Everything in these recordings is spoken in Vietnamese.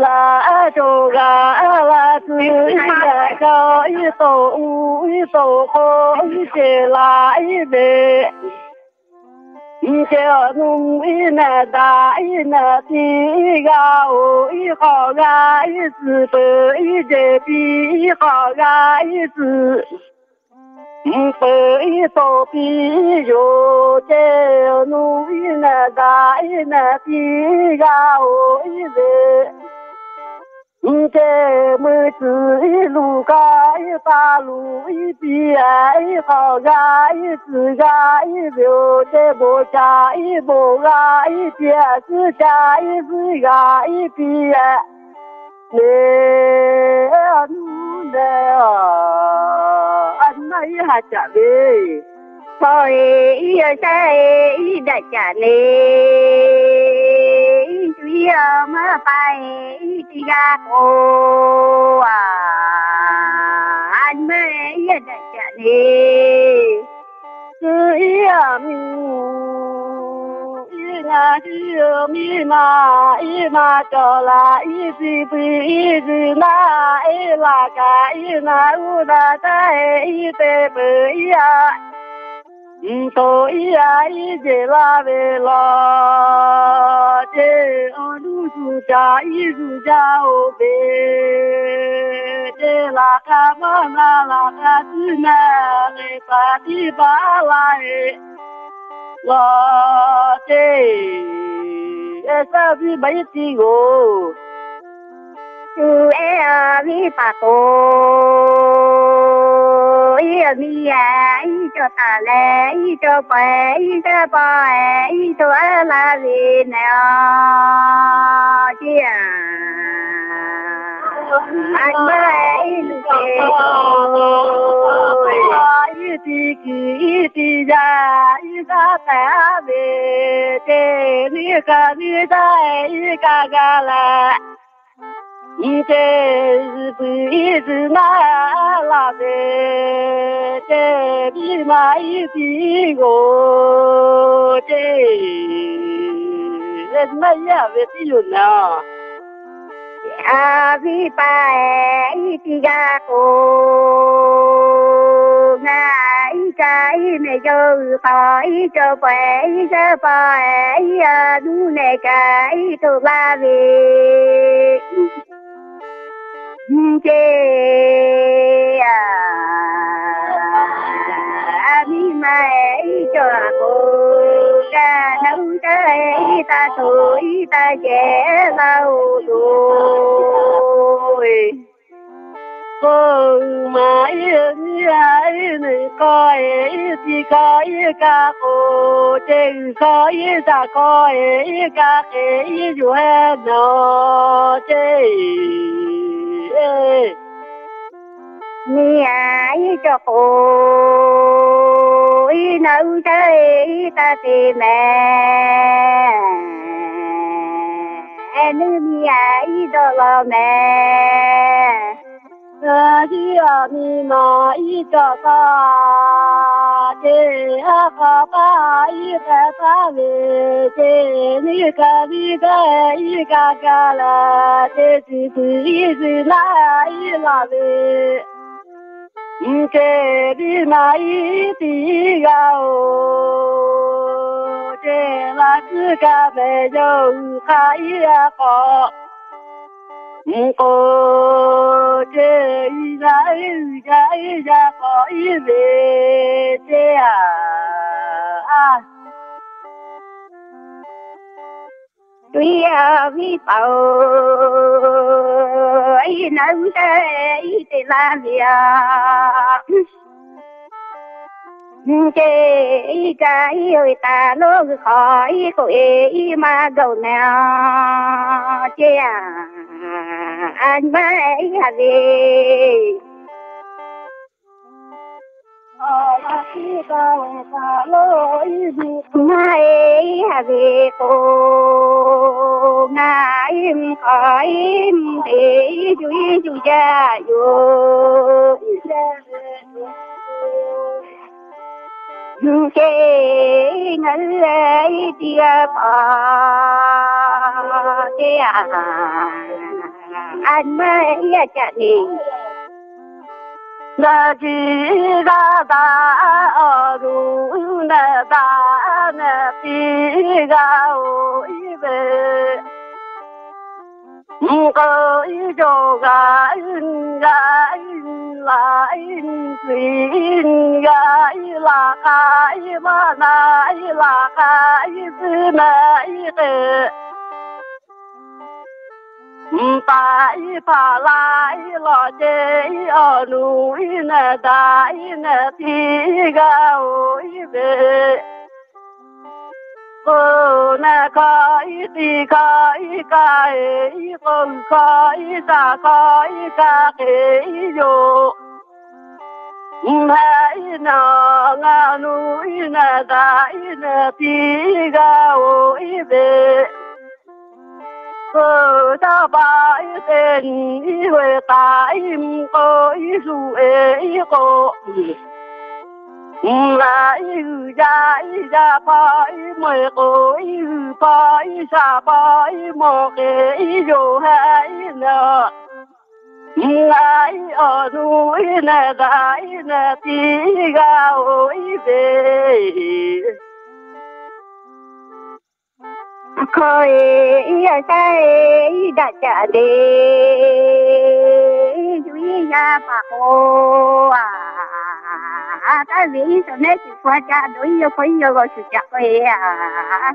拉走啊，拉走一个高一走一走好一些拉一呗。一小农一那大一那地一个哦，一好个一子不一个比一好个一子，嗯不一多比一，小农一那大一那地一个哦一个。人家妹子一路高一把路一边一好呀一直呀一留在我家一不呀一边是家一是呀一边，你啊你啊，俺那一下家里，好哎一二三一的家。श्रियम पाएटिया ओ आन्मय दशने श्रियमि Ilma, ilma, chola, isi, pi, isi, na, ilaka, ina, una, tae, ite, pi, iya, nto, ije, la, ve de an uzuda izuda obe de la kamana la katina le pati bala e la te esa bi baiti go chú e mi pa to ý mi à ý cho ta lẽ ý cho bè ý cho bè ý cho là gì nè chị à? Anh mới ý đi kỳ ý đi ra ý ra ta về thế ni ca ni ra ý ca ca la ý thế ý gì na la về thế đi mà ý đi go thế nên mấy ya về đi luôn nào à vi pa ý chị ga cô nga ý cha ý mẹ cho pa ý cho bè ý cho pa ý à nu nè cả ý tu la về chê à mi mai cho cô ca nấu trái ta tuổi ta trẻ lâu tuổi cô mãi yên ai này coi thì coi ca cô trên coi ta coi ca ấy dù hết nó chơi mi ai cho cô nấu trái ta thì mẹ. Nữ mi ai đó là mẹ. Đi à mi mà ý cho ta thế à ba ý ta về thế ni cả đi cái ý cả cả là thế là ý là về thế đi mà ý thì gạo thế là cứ cả về đâu khai à cô chế ra ra ra có ý về chế à. Tuy à, vi bảo ấy nấu trái thì làm việc chê cái ơi ta nó khỏi cô ê mà gầu nào chê à anh mới hà gì? Mai hà về cô ngài khỏi để chú ý chú cha vô. chê ngân ấy tia pa chê anh mới chả na chi ga da ru na da na ti ga o i về có ý cho ga in ga in la in ga 卡伊拉奈伊卡伊是奈伊个，姆巴伊帕拉伊罗杰伊奥努伊奈达伊奈迪个乌伊个，姆奈卡伊迪卡伊卡伊姆卡伊沙卡伊沙嘿哟。I yo na nga nu na da na ti ga o i ve cô ta ba i tên i huệ ta im cô i su e i là i ra i ra pa i mười cô i pa i sa pa i mò ke i yo ha ngài ở núi nè da nè, tí ga ôi về. Khơi ya sai đã trả đi duy ya bà cô à. Ta vì sao nên chỉ qua cha đối với phải yêu gọi sự chặt vậy à.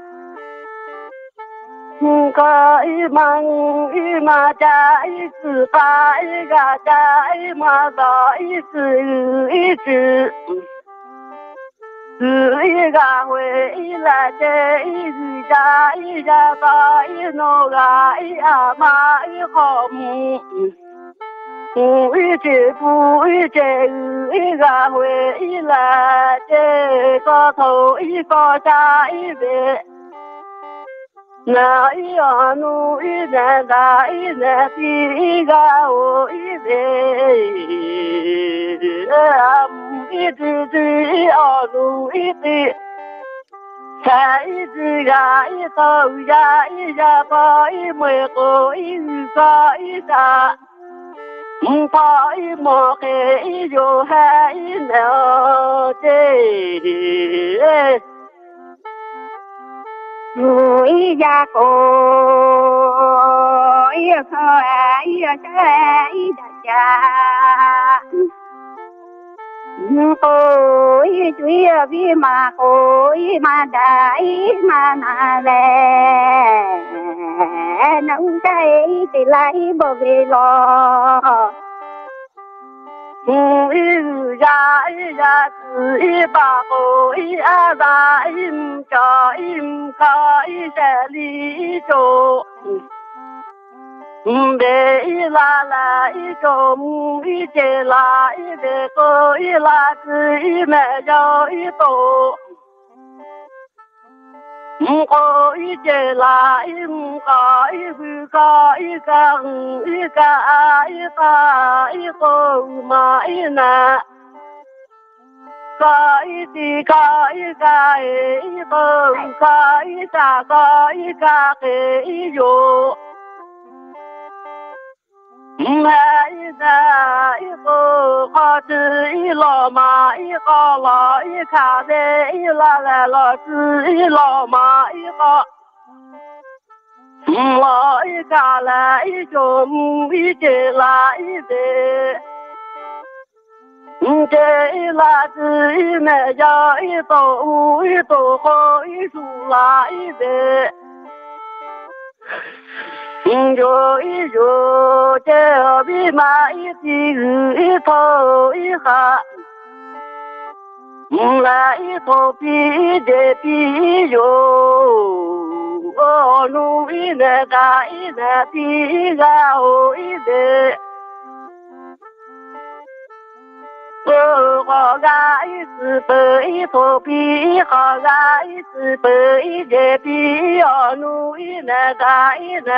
个一嘛一嘛家一子把一个家一嘛到一子一子，子一个回一来的一子家一家到一弄个一阿妈一好母。五一节不一节，五一个会一来，这个头一个家一辈。那一呀努一在大一在地一个我一在，一滴滴呀努一滴，才一滴呀一头呀一呀把一没过一咋一咋，唔怕一莫给一有害一了解。Cô yêu khó yêu cha đã cha cô yêu chú yêu mà cô yêu mà đại mà nà lè nông cây thì lấy bờ về lo. 五一是呀，一呀是一把火呀，咱一唔搞一唔搞一十里路，五别一拉拉一走，五一别拉一别走一拉是一没有一走。I mu ca i hư ca i ca i ca i ca i cô ma i na ca i ti ca i ca i cô ca i sa ca i ca i yo mẹ i na i 买的一个好吃一老妈一个老一卡来一拉来老吃一老妈一个。嗯，老一家来一种一的来一的，嗯，这一拉子一买家一刀一刀好一竖来一的。今日要将兵马进土下，迎来太平的平安。我努力在伊在平安的。我爱是白发白，爱是白日白，我努力爱呢，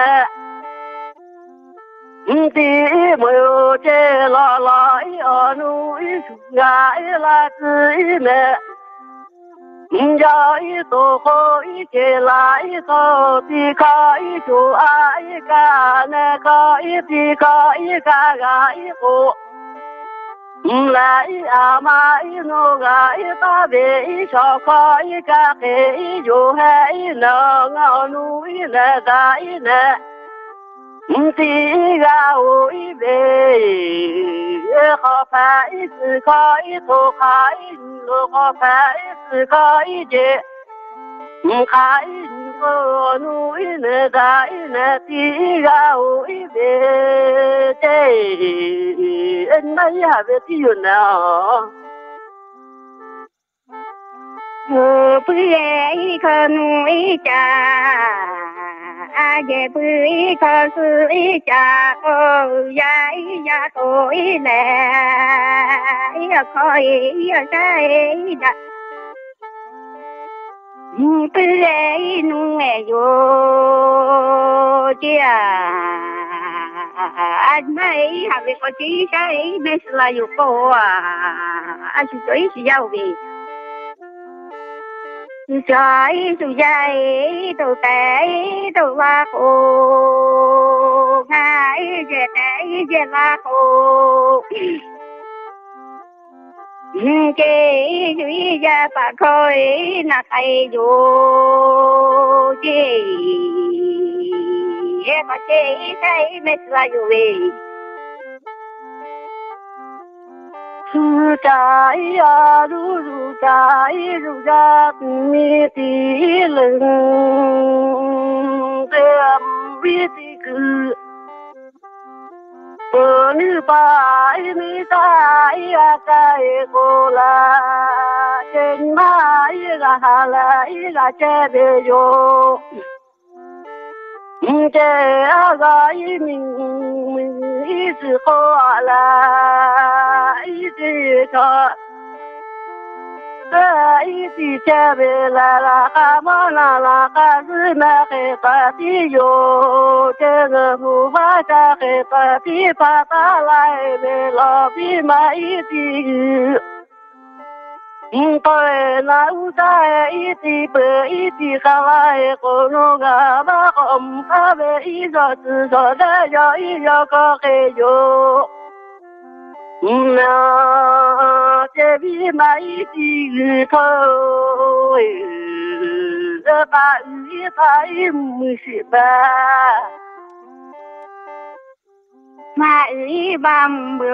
不听没有在老老爱，我努力爱来自己呢，人家说好一些，老一些，高一些，就爱干那个，高一些，干个好。来阿妈一诺个一大贝一小块一个黑一就还一能啊努一来大一来。第个我一杯，好饭一次烤一头烤一路好饭一次烤一节，烤一 ngonu ine da ine ti ga u ibe te en mai ha ve ti yo na pu ye i ka nu i cha a ye pu i ka su i cha o play nung ayo dia admai have ko ti sai mes la yu ko a asu to is yau vi sai su dai to tai to la ko ngai je tai je la ko chị duy gia bà khôi là thầy dù chị em mà chị thấy mấy là dù vì. Trái à ru ru trái ru ra mi ti lưng tem vi ti cứ. bơ nữ bài mi trái à cái cô la trên mai là hà la là che bê yo che à ga mình mình ý sự khó là 一直唱， 这一起前辈来了哈嘛啦啦还是那黑巴的哟，这个木巴扎黑巴的巴达来的老比嘛一的。嗯，对，那乌一地一地哈来，可能阿爸和姆阿一家子坐在摇一摇个哟，嗯呐。chế bi mai đi thôi, thôi. Ba ư thái mười sĩ ba mà ư băm bơ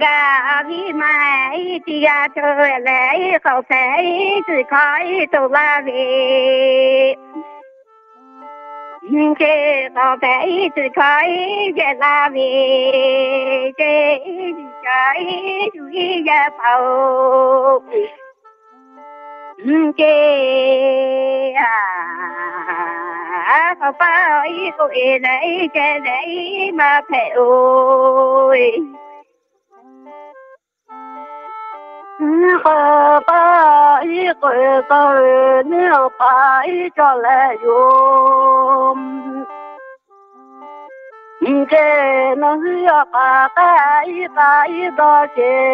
ga vi mai ti ga trời lẽ khẩu thế chỉ khói tù la về cái tao bé từ khói về la về cái trái duy ra bầu cái à có bao ý của đấy lấy mà phải ô ba ý quê tới nếu ba ý cho lẽ yôm chế nó hứa ba ta ý ta ý đó chế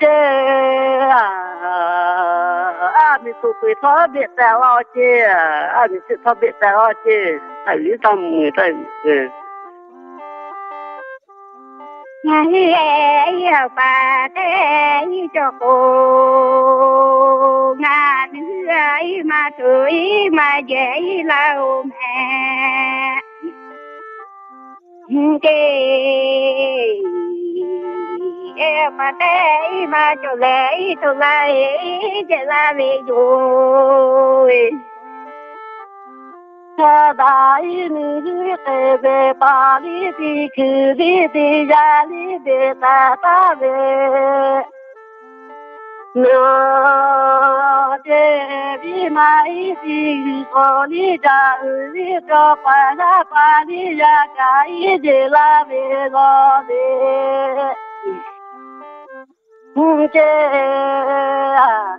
chế à mình tụi tụi thọ biết sao lo chế à mình sẽ thọ biết sao lo chế tại lý tâm người ta ngày ấy bà thế cho cô ngà nữ ấy mà tuổi mà dễ lâu mẹ. Kì em mà thế mà cho lễ cho lại chỉ là vì vui 我答应你，在在巴黎的口里的夜里的大大的，我在你那一心你里的巴拉，的拉美拉的，啊。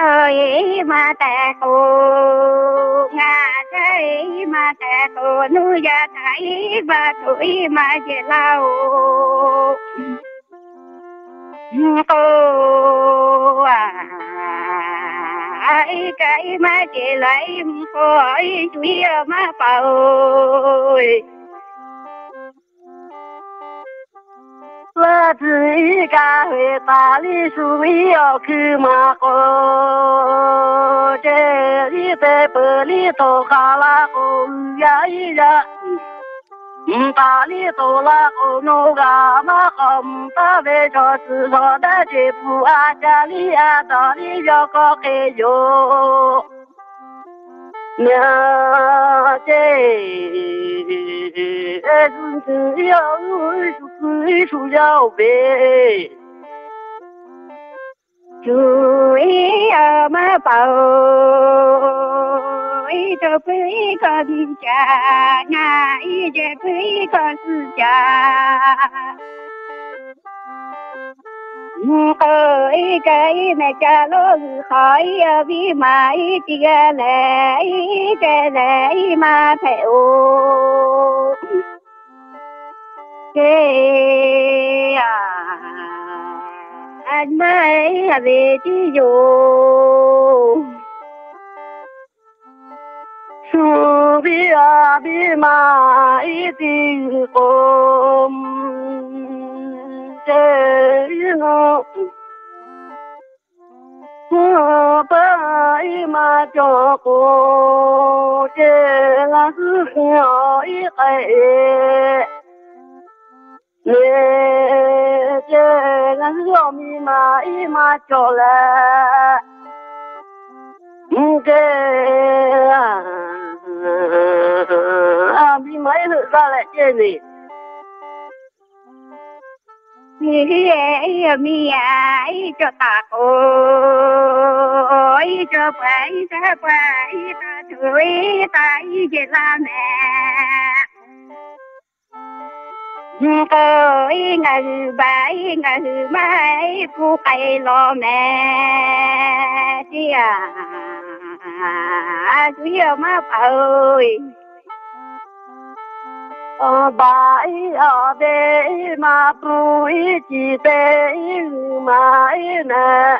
ơi mà tè cô ngà thấy mà tè cô nu ya thấy và tuổi mà về lao cô à ai cái mà chỉ lấy khỏi chuy mà bầu là 我子一家回大理树要去马河，这里的百里头哈拉河呀咿呀，嗯，打理都拉后牛干嘛好，嗯，大理就是上的这不啊家里啊，大里要搞黑哟。娘的，哎，子要为叔叔要背，就一要妈宝，一个背一个的家，那一个背一个是。Ơi cái mẹ cha lô khỏi vì mãi chỉ lệ cái lệ mà theo cái à anh mới về chỉ dù su bi a bi ma i ti om 人哦，我把一马叫过，这俺是小一个，你这俺是小米马一马叫来，你这啊，俺米马一路来接你。Mi mi cho ta ôi, cho phải ta phải ta tuổi ta về la mẹ. Ơi ngày bảy ngày mai phu cây lo mẹ. Chi à chú yêu má ơi. 哦白哦白嘛不一起白嘛呢，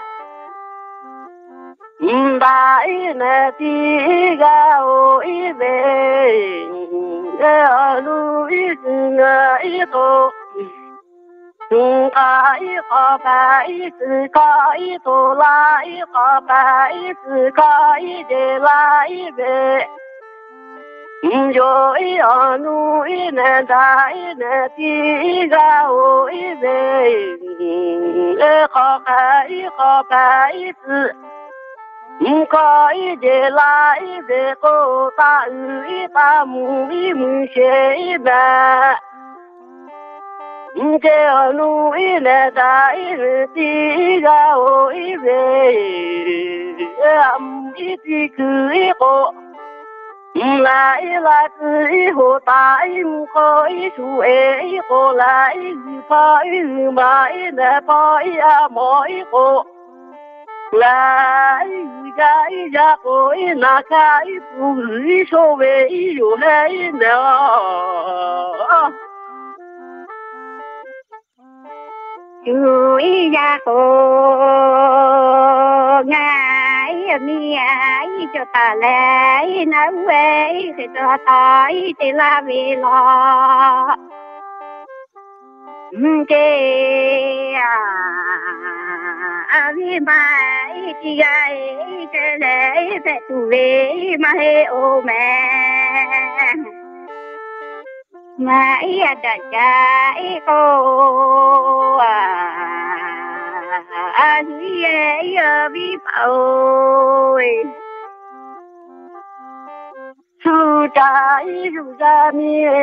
唔白呢几个乌一白，个个路一走，个个一发白一走个一走来一发白一走个一走来一白。Yo anu ine da ine ti ga o ibe e ko ka i ko ka i ti ko i de la i de ko ta u i ta mu i mu she i ba je anu ine da ine ti ga o ibe e am i ti ku i ko 来来子一伙大一母好一叔哎一伙来一爸一妈一奶爸一阿妈一伙。来一家一家过一那家一不一说为一有还一娘。住一家好，俺。Ngài mi ai cho ta lấy nấu về thì cho ta thì là vì lo. Kê à, à vì mai thì gai cái lễ về tu về mà hệ ô mẹ. Mãi đã trái cô à ไอ้ยาบีป่าวเอ้ยสุดใจสุดใจมีเอ้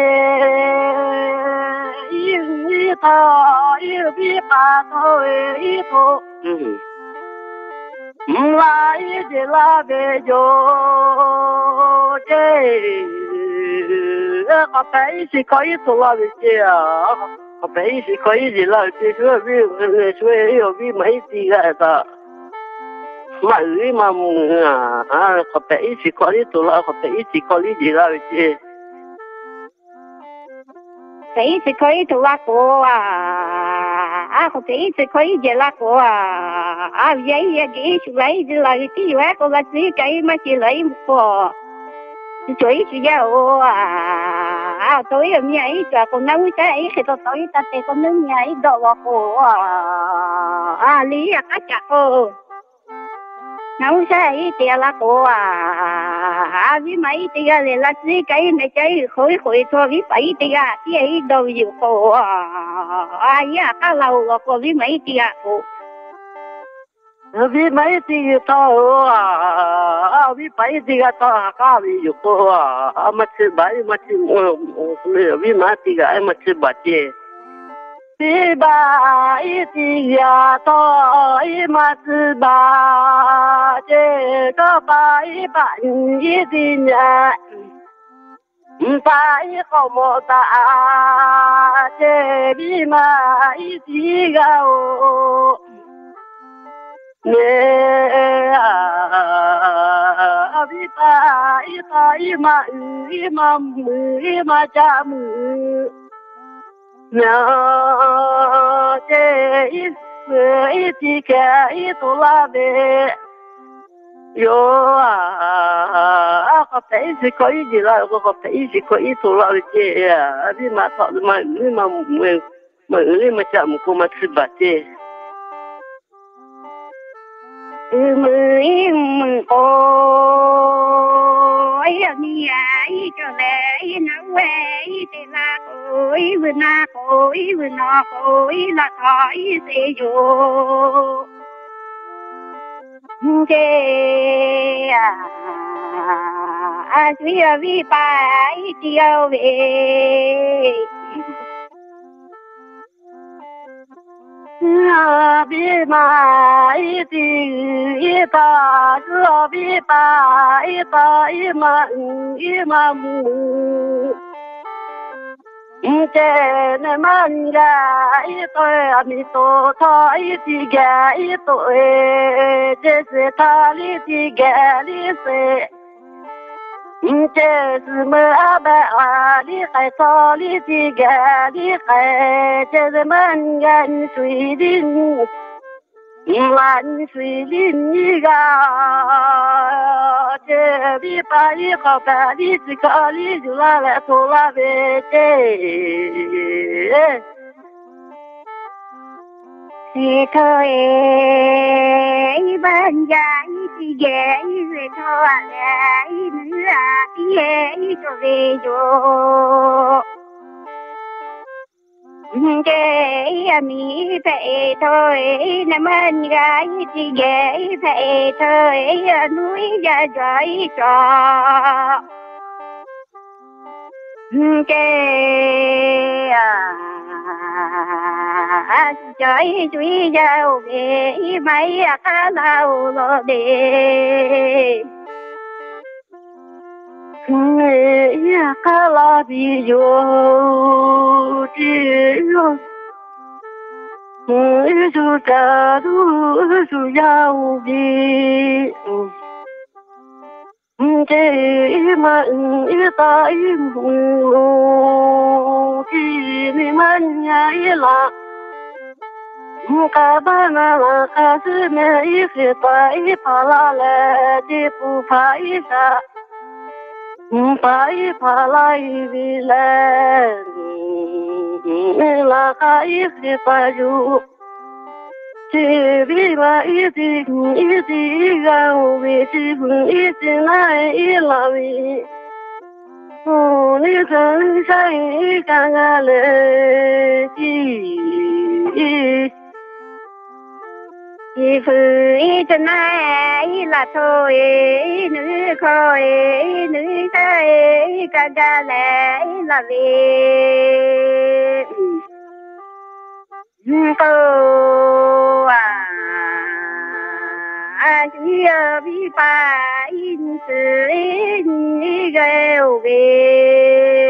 ยยิ่งยิ่งต่อยิ่งยิ่งป่าวเอ้ยปุ๊บอืมมาอีกแล้วเบี้ยโจ้เจ้ก็ไปสิคอยตัวเบี้ยอ่ะ phải chỉ có ít gì là chỉ说比说有比没几个的。mà ư mà mùng à à có phải chỉ có ít thôi là có phải chỉ có ít gì là gì thấy chỉ có ít thôi là cô à à có thấy chỉ có ít gì là cô à à vậy vậy cái chú lấy chỉ là cái gì vậy cô là chỉ cái mà chỉ lấy một cô chuối chỉ giàu À à nhà ấy nay cho con nấu cái khi tôi tối ta thấy con nấu ấy đồ vào cô à à lý à các chả cô nấu cái thì là cô à, à à với mấy thì là là chỉ cái này cái khối khối cho với bảy thì à cái ấy đâu nhiều khổ à à, à ya à, cái lâu cô với mấy thì à cô vì mấy thì tao à vì bảy thì tao cả vì yêu cô à mà chỉ bảy mà chỉ vì mấy thì cái mà chỉ bảy chứ vì bảy thì tao mà chỉ bảy chứ có bảy bảy thì nhá bảy không một ta chứ vì mấy thì cái nè à bi ba i ta i ma i ma mu i ma cha mu na te i i ti ka i tu la be yo a ka pe si ko i di la ko ka pe si ko i tu la che a bi ma ta ma ni ma mu ma ni ma cha mu ko ma tsi ba che mừng ôi mi ai cho lẽ nó quê thì là cối, vừa na cối, vừa nọ cối, là thỏi sẽ vô chê à à suy vi bài chiều về. Hah, bima, itig, ita, hah, bima, ita, iman, imanmu. 是他家 ineman. Inchezi maa be aali sai tauli tiga li sai celeman ngan sili sui din lan thôi cho về vô cái mi phải thôi nằm bên gái thì ghé phải thôi, núi ra rồi cho cái à trời suy giao về mấy cá lâu lo đề ya ka la bi yo ti yo chú su ta chú giao về u mà che ta i mu ti mình nhảy lạc. 不怕困难，不怕是难，不怕一怕啦来，就不怕一怕。不怕一怕啦一米来，不怕一怕就。这一米一米一米一米，一米一米一米一米，不怕一米一米来。La kai se na này là thôi nữ khôi nữ thế ca ca lẽ là vì. Câu à, à chỉ bi ba in chữ in gêu về